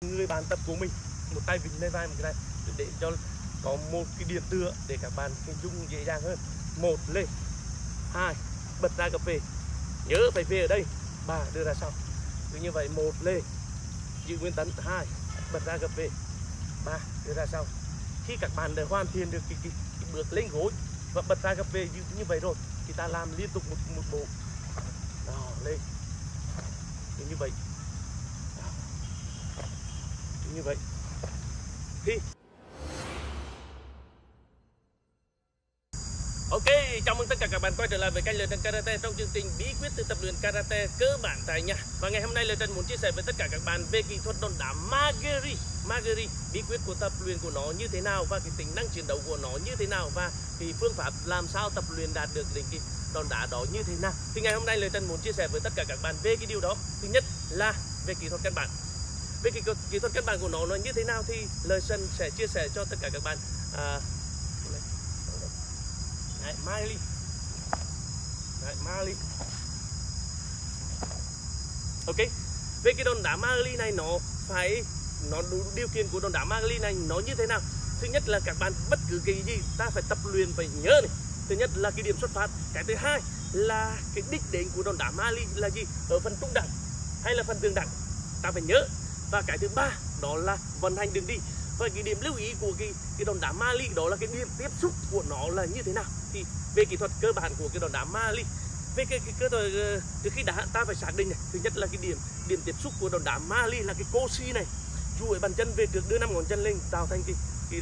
người bạn tập của mình một tay vịnh lên vai một cái này để cho có một cái điểm tựa để các bạn hình dung dễ dàng hơn. Một lên hai bật ra cặp về nhớ phải về ở đây ba đưa ra sau. Cứ như vậy một lên giữ nguyên tấn hai bật ra cà về ba đưa ra sau. Khi các bạn đã hoàn thiện được cái, cái, cái bước lên gối và bật ra cà về như, như vậy rồi thì ta làm liên tục một một bộ. Đó lên. Cứ như vậy như vậy khi Ok, chào mừng tất cả các bạn quay trở lại với kênh Lê Trần Karate trong chương trình bí quyết từ tập luyện karate cơ bản tại nhà. Và ngày hôm nay Lê Trần muốn chia sẻ với tất cả các bạn về kỹ thuật đòn đá Magiri, Magiri, bí quyết của tập luyện của nó như thế nào và cái tính năng chiến đấu của nó như thế nào và thì phương pháp làm sao tập luyện đạt được đến cái đòn đá đó như thế nào. Thì ngày hôm nay Lê Trần muốn chia sẻ với tất cả các bạn về cái điều đó. Thứ nhất là về kỹ thuật căn bản. Về kỹ thuật, kỹ thuật căn bản của nó nó như thế nào thì lời sân sẽ chia sẻ cho tất cả các bạn. À, Đấy, Miley Đấy, Miley Ok. Về cái đòn đá Miley này nó phải Nó đủ điều kiện của đòn đá Miley này nó như thế nào? Thứ nhất là các bạn bất cứ cái gì ta phải tập luyện phải nhớ này. Thứ nhất là cái điểm xuất phát. Cái thứ hai là cái đích đến của đòn đá Mali là gì? Ở phần trung đẳng hay là phần tường đẳng? Ta phải nhớ. Và cái thứ ba đó là vận hành đường đi. Và cái điểm lưu ý của cái cái đòn đá Mali đó là cái điểm tiếp xúc của nó là như thế nào? Thì về kỹ thuật cơ bản của cái đòn đá Mali về cái, cái cơ thuật ờ, trước khi đá ta phải xác định này thứ nhất là cái điểm điểm tiếp xúc của đòn đá Mali là cái cô si này duỗi bàn chân về trước đưa năm ngón chân lên tạo thành cái cái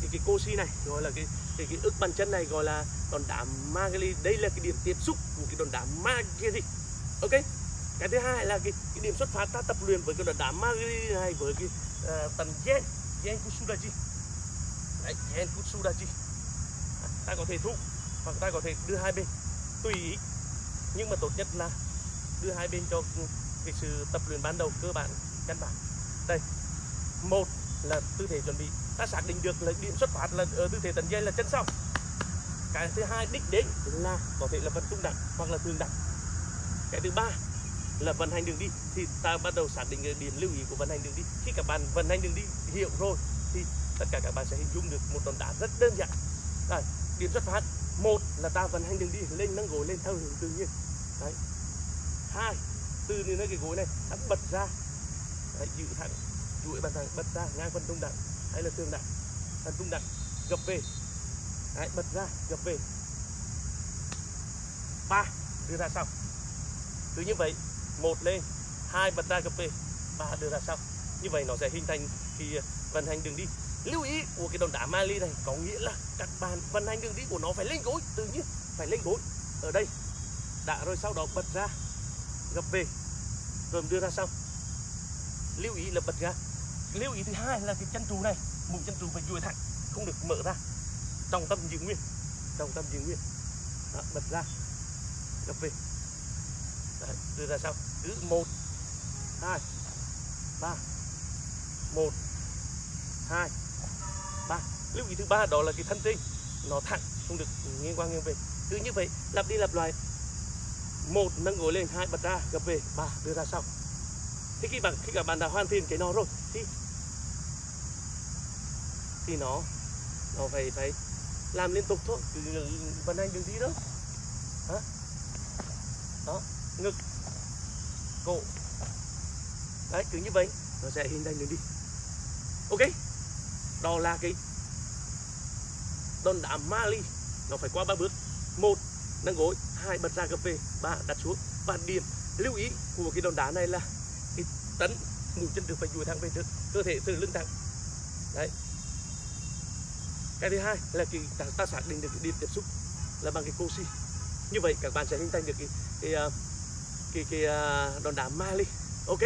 cái, cái cô si này gọi là cái cái, cái ức bàn chân này gọi là đòn đá Mali đây là cái điểm tiếp xúc của cái đòn đá Mali ok? Cái thứ hai là cái, cái điểm xuất phát ta tập luyện với cái đoạn đá Mali này với cái uh, tầng gen gen Kusudaji đấy gen Kusudaji ta có thể thu hoặc ta có thể đưa hai bên tùy ý. Nhưng mà tốt nhất là đưa hai bên cho cái sự tập luyện ban đầu cơ bản căn bản. Đây một là tư thế chuẩn bị. Ta xác định được là điểm xuất phát là ở tư thế tầng dây là chân sau. Cái thứ hai đích đến là có thể là phần trung đẳng hoặc là thường đẳng. Cái thứ ba là vận hành đường đi thì ta bắt đầu xác định cái điểm lưu ý của vận hành đường đi. Khi các bạn vận hành đường đi hiểu rồi thì tất cả các bạn sẽ hình dung được một đòn đá rất đơn giản. Đây, điểm xuất phát. Một là ta vận hành đường đi lên nâng gối lên theo hướng tự nhiên. Đấy. Hai từ nơi cái gối này ta bật ra. Đấy, giữ thẳng. Chuỗi bàn thẳng bật ra ngang phần trung đẳng. Hay là thường đẳng. Phần trung đẳng gập về. Đấy, bật ra gập về. Ba đưa ra sau. Cứ như vậy một lên hai bật ra cà phê ba đưa ra sau. Như vậy nó sẽ hình thành khi ờ, vận hành đường đi. Lưu ý của cái đòn đá Mali này có nghĩa là các bạn vận hành đường đi của nó phải lên gối tự nhiên phải lên gối. Ở đây đã rồi sau đó bật ra gập về rồi đưa ra sau. Lưu ý là bật ra. Lưu ý thứ hai là cái chân trụ này mũi chân trụ phải duỗi thẳng không được mở ra. Trong tâm giữ nguyên trong tâm giữ nguyên. Đó, bật ra gập về từ đưa ra sau. Cứ một. Hai. Ba. Một. Hai. Ba. Lưu ý thứ ba đó là cái thân tinh nó thẳng, không được nghiêng qua nghiêng về. Cứ như vậy, lặp đi lặp lại. Một, nâng gối lên. Hai, bật ra, gập về. Ba, đưa ra sau. Thế khi bạn, khi các bạn đã hoàn thiện cái nó rồi, thì thì nó nó phải phải làm liên tục thôi. Cứ vận hành đường đi đó. Hả? Đó. Ngực cổ đấy cứ như vậy nó sẽ hình thành đường đi. Ok đó là cái đòn đá Mali. Nó phải qua ba bước. Một nâng gối. Hai bật ra gập về. Ba đặt xuống. Và điểm lưu ý của cái đòn đá này là cái tấn mũi chân được phải duỗi thẳng về trước. Cơ thể từ lưng thẳng. Đấy. Cái thứ hai là cái ta, ta xác định được cái điểm tiếp xúc là bằng cái cô si như vậy các bạn sẽ hình thành được cái cái à, cái, cái à, đòn đá Mali. Ok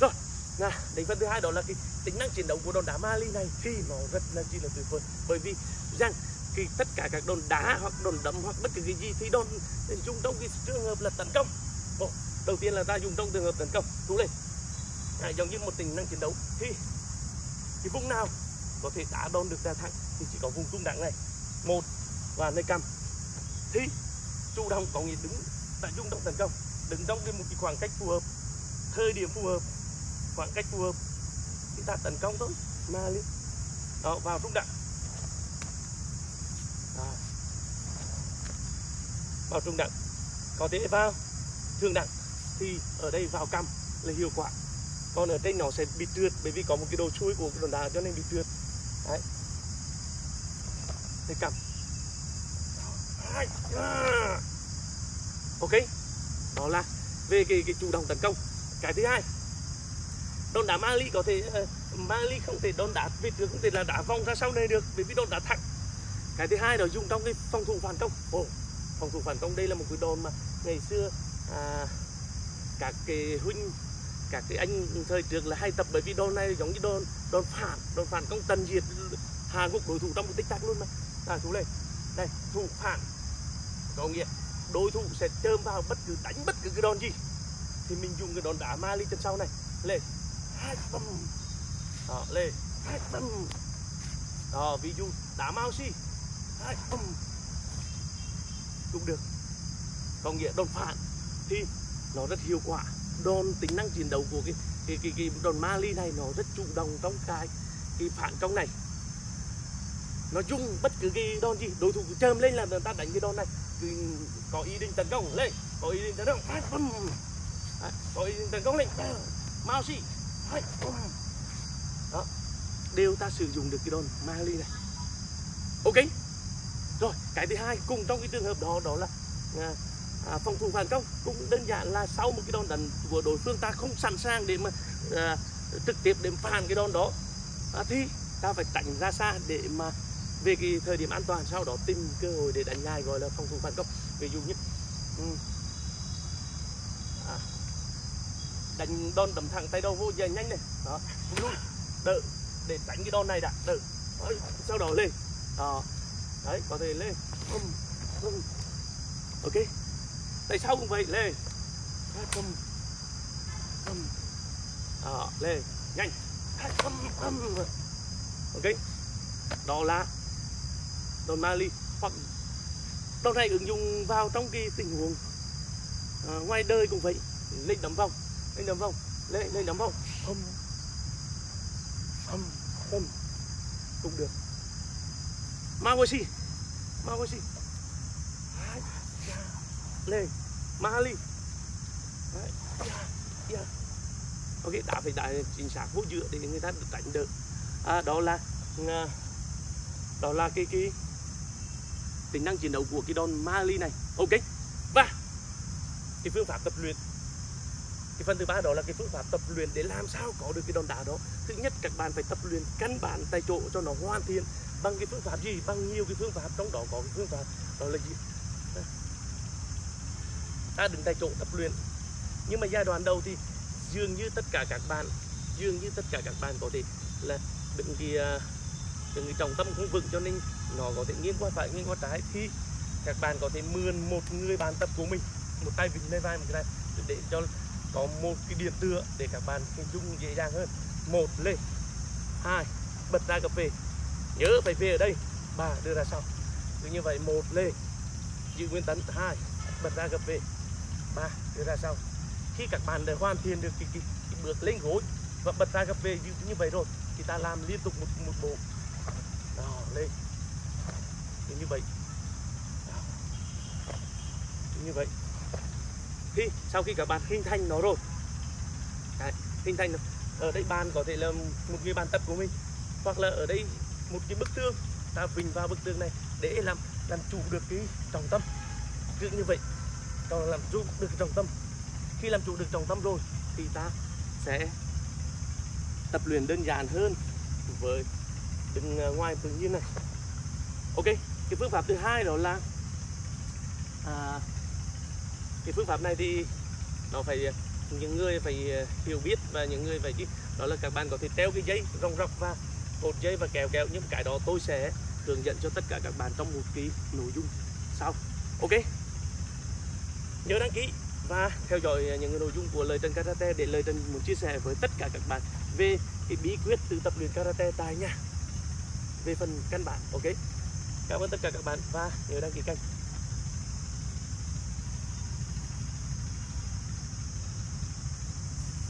rồi nào đến phần thứ hai đó là cái tính năng chiến đấu của đòn đá Mali này thì nó rất là chi là tuyệt vời. Bởi vì rằng khi tất cả các đòn đá hoặc đòn đấm hoặc bất cứ cái gì thì đòn dùng trong cái trường hợp là tấn công. Ồ, đầu tiên là ta dùng trong trường hợp tấn công. Đúng lên à, giống như một tính năng chiến đấu thì cái vùng nào có thể đá đòn được ra thẳng thì chỉ có vùng trung đẳng này. Một và nơi cầm thì chủ động có nghĩa đứng tại trung động tấn công đứng trong cái một cái khoảng cách phù hợp thời điểm phù hợp khoảng cách phù hợp chúng ta tấn công thôi mà ly đó vào trung đạn, đó. vào trung đẳng có thể vào thường đẳng thì ở đây vào cầm là hiệu quả. Còn ở đây nó sẽ bị trượt bởi vì có một cái đồ chui của cái đòn đá cho nên bị trượt. Đấy. Đây cầm ờ. ok đó là về cái cái chủ động tấn công. Cái thứ hai đòn đá Mali có thể uh, Mali không thể đòn đá về trước không thể là đá vòng ra sau này được bởi vì đòn đá thẳng. Cái thứ hai đó dùng trong cái phòng thủ phản công. Ồ phòng thủ phản công đây là một cái đòn mà ngày xưa à, các cái huynh các cái anh thời trước là hay tập bởi vì đòn này giống như đòn đòn phản đòn phản công tần diệt hàng Quốc đối thủ trong một tích tắc luôn mà. À, thủ lên đây thủ phản. Có nghĩa đối thủ sẽ chơm vào bất cứ đánh bất cứ cái đòn gì. Thì mình dùng cái đòn đá Mali chân sau này. Lên hai bầm đó lên hai bầm đó ví dụ đá mau Si hai bầm cũng được. Có nghĩa đòn phản thì nó rất hiệu quả. Đòn tính năng chiến đấu của cái cái cái, cái đòn Mali này nó rất chủ động trong cái cái phản công này. Nó dùng bất cứ cái đòn gì đối thủ cứ chơm lên là người ta đánh cái đòn này có ý định tấn công lên có ý định tấn công. Có ý định tấn công lên. Mau Si đó đều ta sử dụng được cái đòn Mali này. Ok. Rồi cái thứ hai cùng trong cái trường hợp đó đó là à, à, phòng thủ phản công cũng đơn giản là sau một cái đòn đánh của đối phương ta không sẵn sàng để mà à, trực tiếp để phản cái đòn đó. À, thì ta phải tránh ra xa để mà về cái thời điểm an toàn sau đó tìm cơ hội để đánh lại gọi là phòng thủ phản công. Ví dụ như ừ. à, đánh đòn đấm thẳng tay đầu vô giờ nhanh này. Đó. Lui đỡ. Để đánh cái đòn này đã. Đỡ. Đấy, sau đó lên. Đó. Đấy có thể lên. Um, um. ok. Tại sao cũng vậy. Lên. Um, um. đó. Lên. Nhanh. Um, um. ok. Đó là đòn Mali hoặc đòn này ứng dụng vào trong cái tình huống à, ngoài đời cũng vậy. Lên đấm vòng lên đấm vòng lên lên đấm vòng. Âm âm âm cũng được. Mawashi Mawashi. Lên Mali. Ok đã phải đã chính xác vô dựa để người ta được tránh được. À, đó là à, đó là cái cái tính năng chiến đấu của cái đòn Mali này. Ok, và cái phương pháp tập luyện. Cái phần thứ ba đó là cái phương pháp tập luyện để làm sao có được cái đòn đá đó. Thứ nhất, các bạn phải tập luyện căn bản tại chỗ cho nó hoàn thiện bằng cái phương pháp gì? Bằng nhiều cái phương pháp. Trong đó có cái phương pháp đó là gì? Ta đứng tại chỗ tập luyện. Nhưng mà giai đoạn đầu thì dường như tất cả các bạn, dường như tất cả các bạn có thể là đứng cái à, từ người trọng tâm không vững cho nên nó có thể nghiêng qua phải nghiêng qua trái. Thì các bạn có thể mượn một người bạn tập của mình một tay vịn lên vai một cái này để cho có một cái điểm tựa để các bạn hình dung dễ dàng hơn. Một lên. Hai bật ra gặp về nhớ phải về ở đây. Ba đưa ra sau. Cứ như vậy một lên. Giữ nguyên tấn. Hai bật ra gặp về ba đưa ra sau. Khi các bạn đã hoàn thiện được cái, cái, cái bước lên gối và bật ra gặp về như, như vậy rồi thì ta làm liên tục một một bộ đó lên. Thì như vậy. Đó. như vậy. Khi sau khi các bạn hình thành nó rồi. Đấy, hình thành ở đây bàn có thể là một người bàn tập của mình. Hoặc là ở đây một cái bức tường. Ta vình vào bức tường này để làm làm chủ được cái trọng tâm. Cứ như vậy. Cho làm chủ được trọng tâm. Khi làm chủ được trọng tâm rồi thì ta sẽ tập luyện đơn giản hơn với bên ờ, ngoài tự nhiên này. Ok cái phương pháp thứ hai đó là à, cái phương pháp này thì nó phải ờ, những người phải ờ, hiểu biết và những người phải đó là các bạn có thể treo cái dây rong rọc và cột dây và kéo kéo những cái đó tôi sẽ hướng dẫn cho tất cả các bạn trong một cái nội dung sau. Ok. Nhớ đăng ký và theo dõi những nội dung của lời Trần Karate để lời Trần muốn chia sẻ với tất cả các bạn về cái bí quyết từ tập luyện karate tại nhà về phần căn bản, ok? Cảm ơn tất cả các bạn và nhớ đăng ký kênh.